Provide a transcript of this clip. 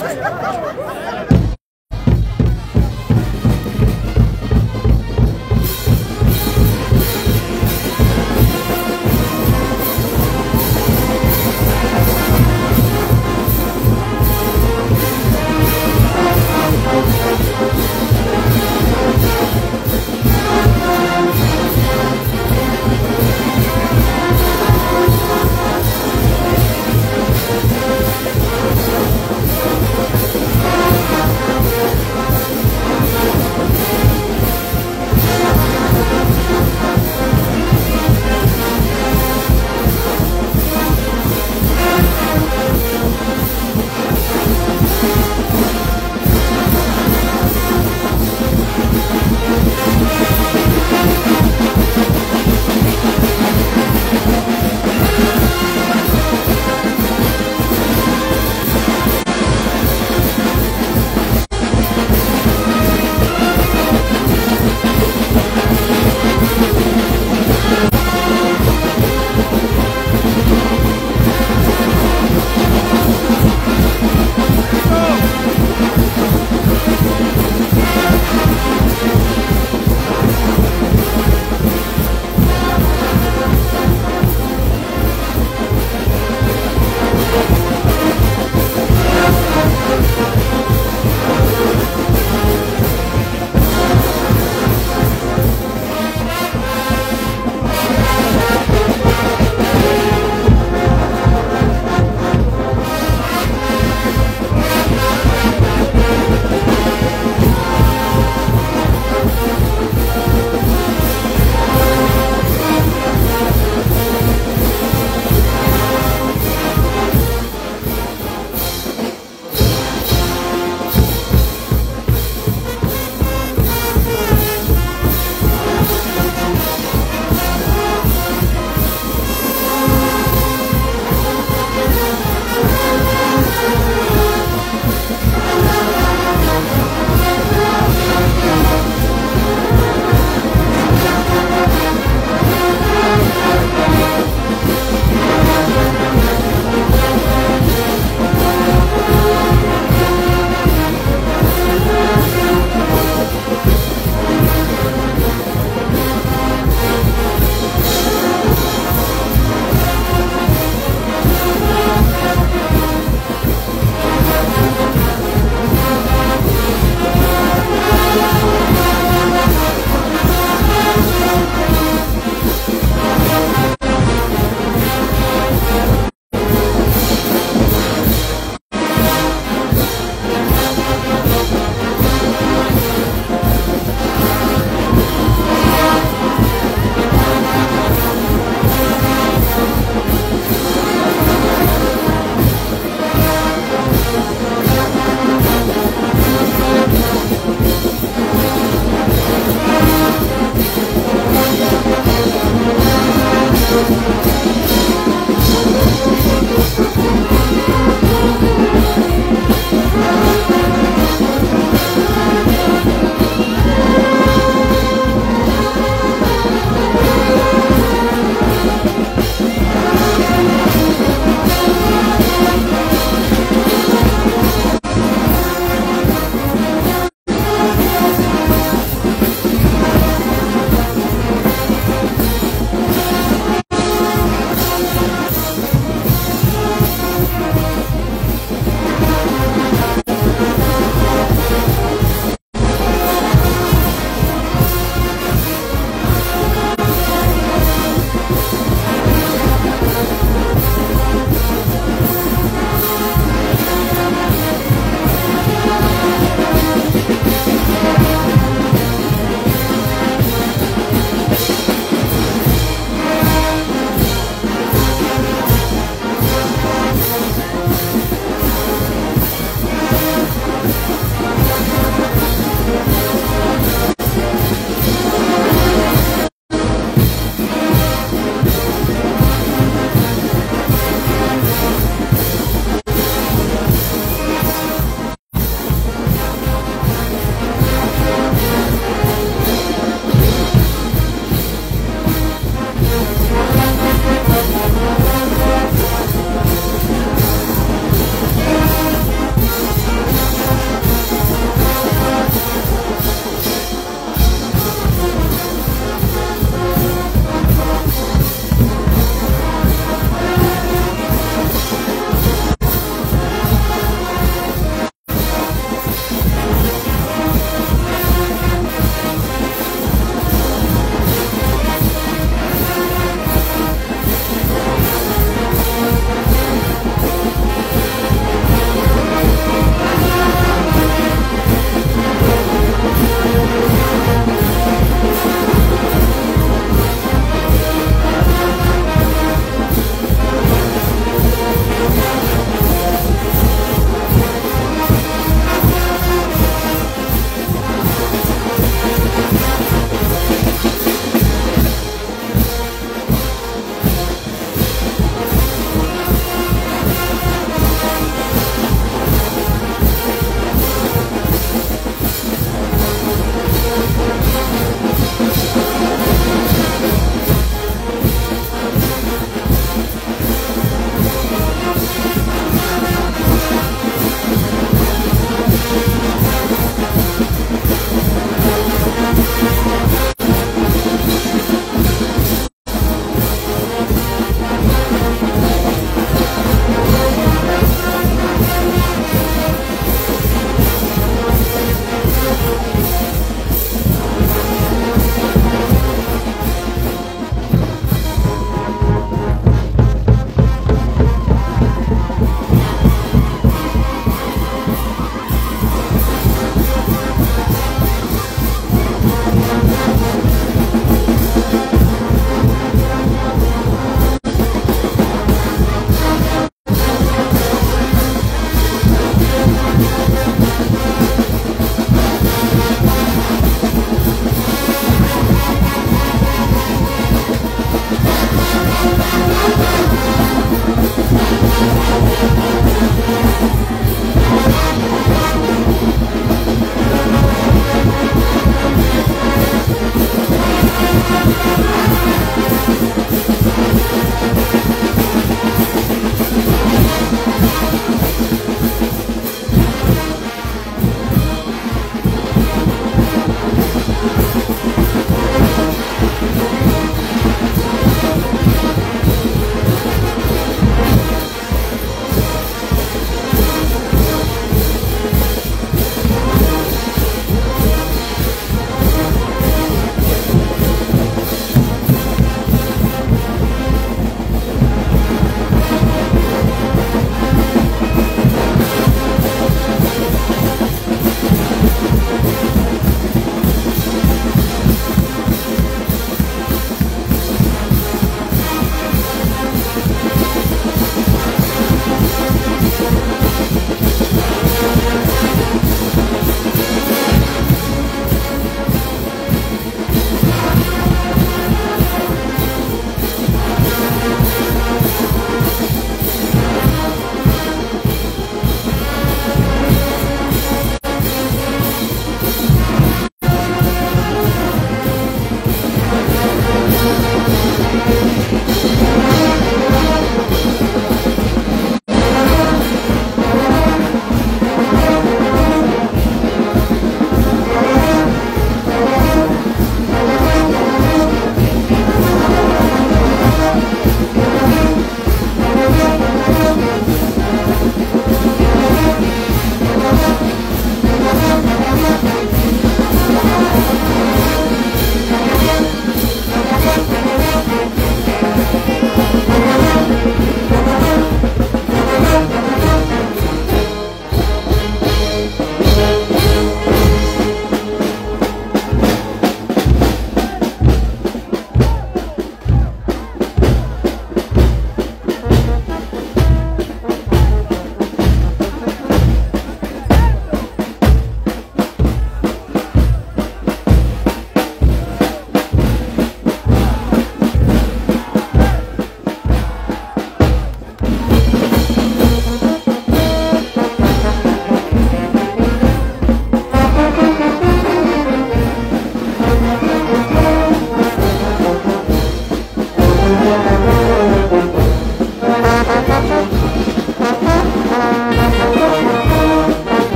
Oh, my God.